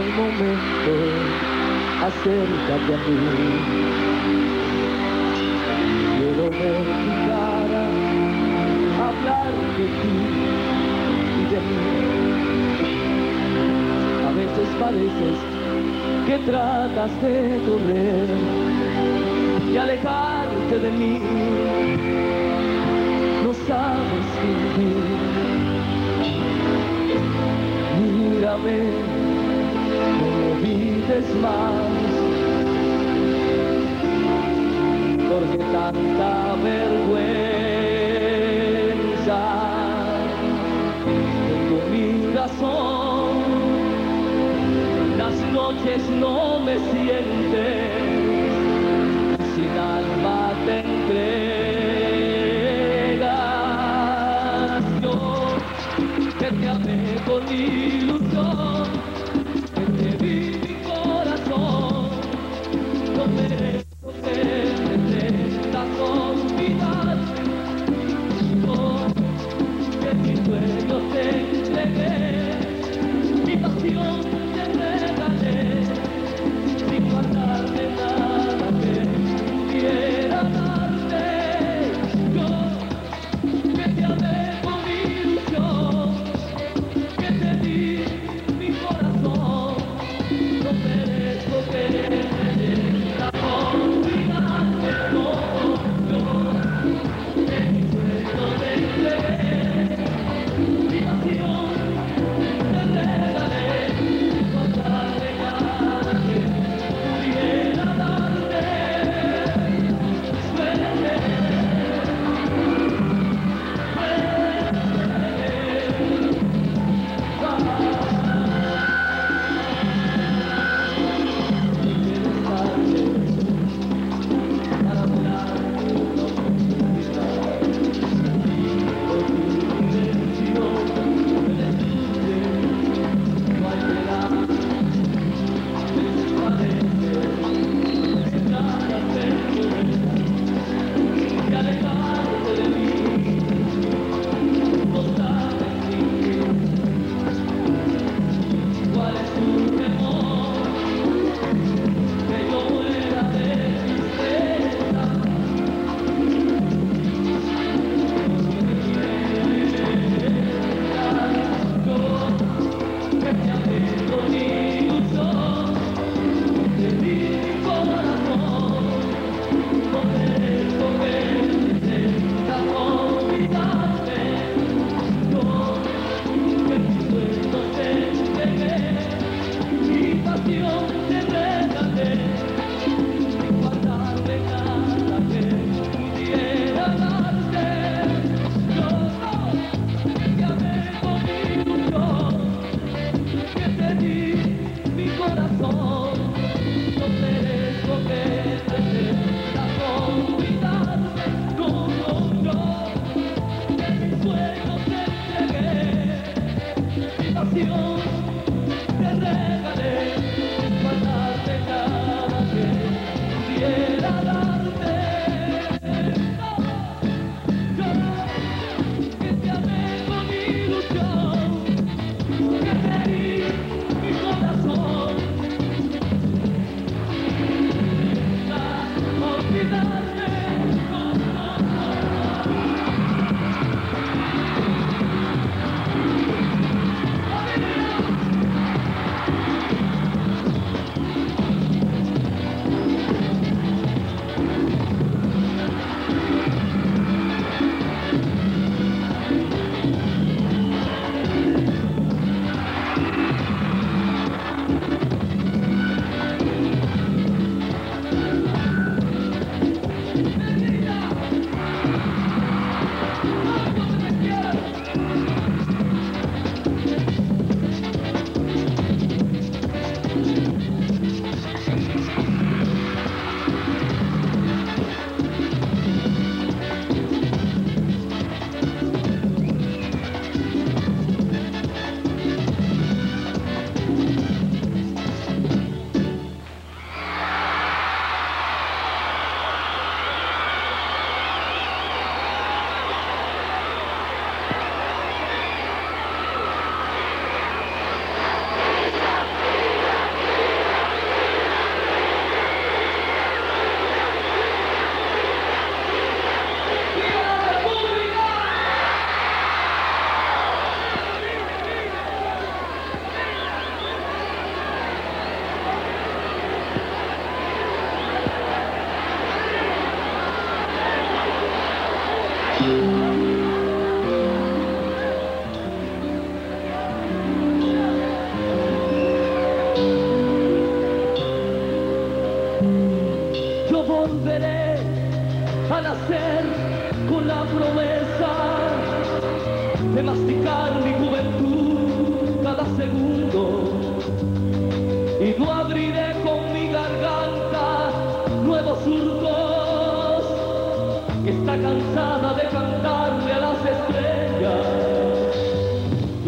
el momento, acércate a mí. Quiero ver tu cara, hablar de ti y de mí. A veces pareces que tratas de correr y alejarte de mí. No sabes vivir. Mírame más, porque tanta vergüenza en tu vida son, las noches no me sientes.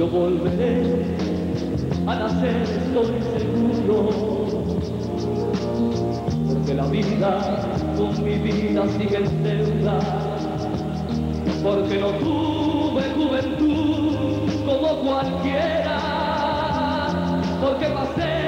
Yo volveré a nacer, estoy seguro, porque la vida con mi vida sigue en deuda, porque no tuve juventud como cualquiera, porque pasé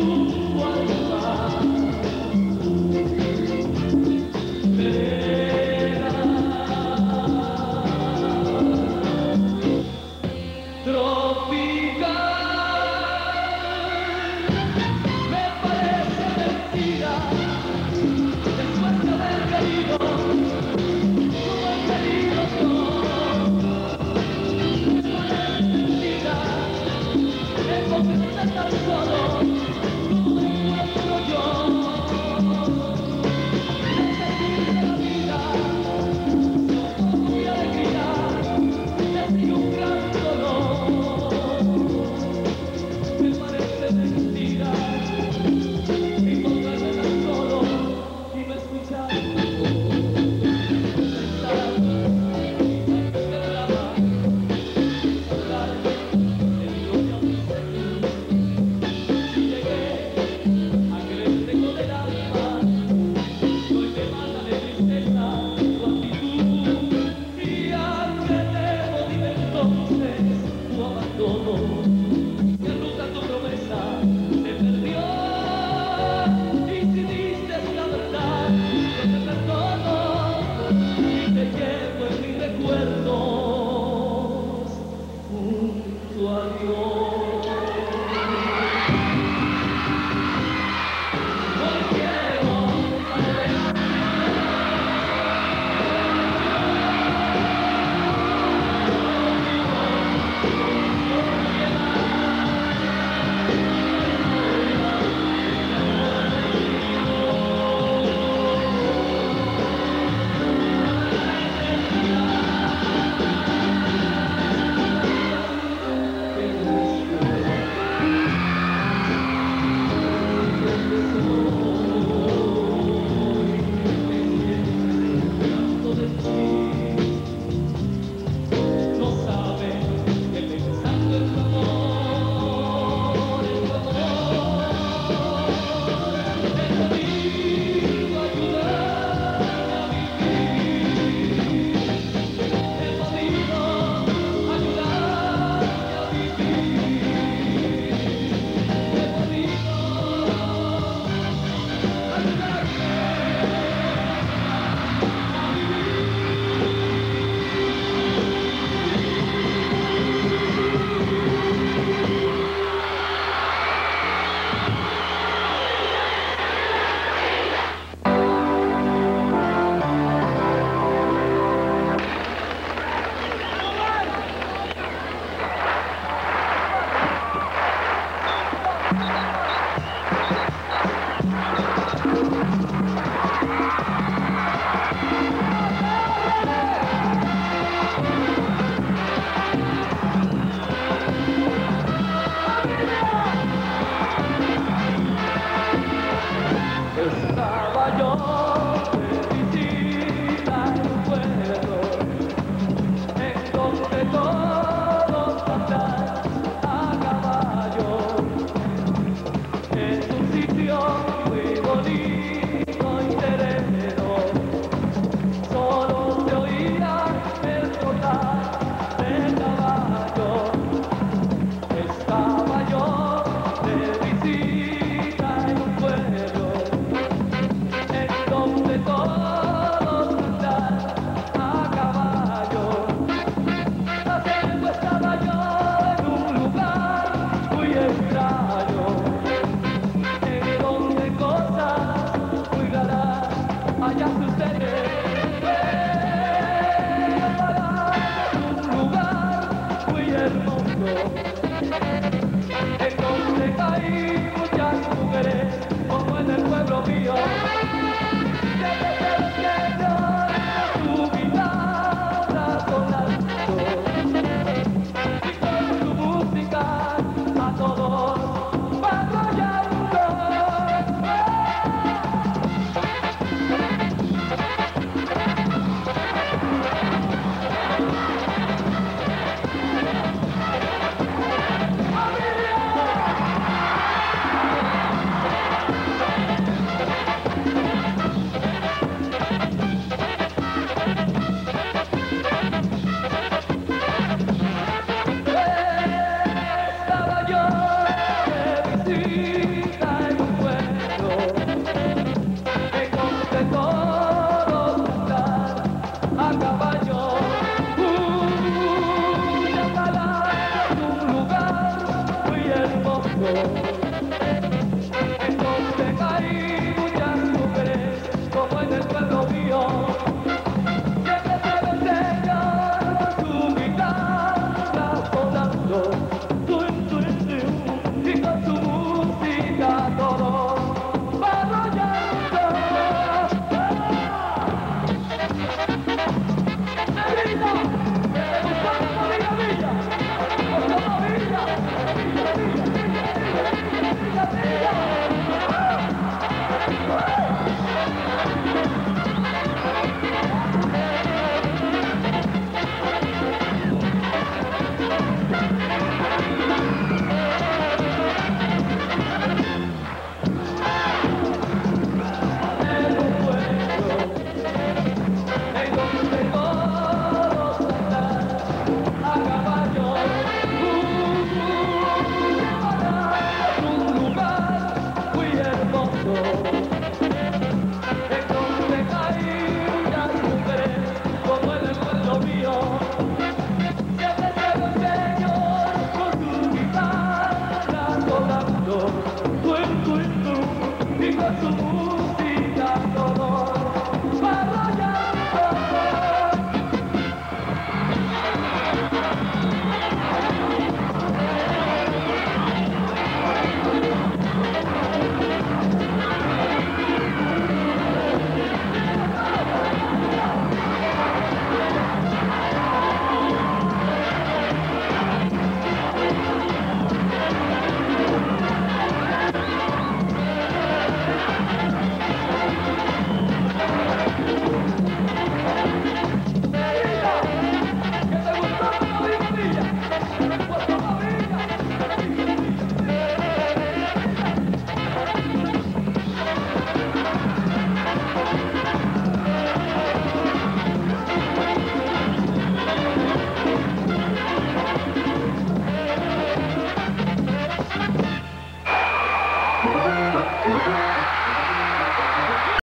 see.